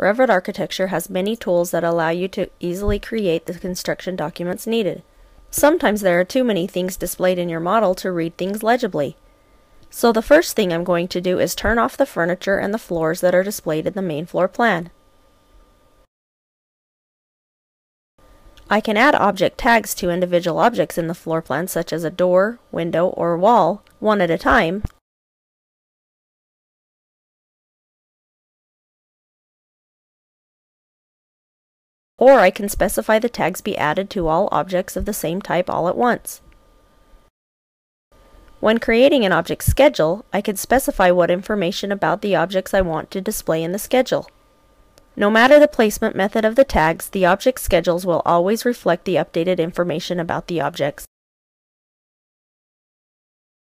Revit Architecture has many tools that allow you to easily create the construction documents needed. Sometimes there are too many things displayed in your model to read things legibly. So the first thing I'm going to do is turn off the furniture and the floors that are displayed in the main floor plan. I can add object tags to individual objects in the floor plan such as a door, window, or wall, one at a time, or I can specify the tags be added to all objects of the same type all at once. When creating an object schedule, I can specify what information about the objects I want to display in the schedule. No matter the placement method of the tags, the object schedules will always reflect the updated information about the objects.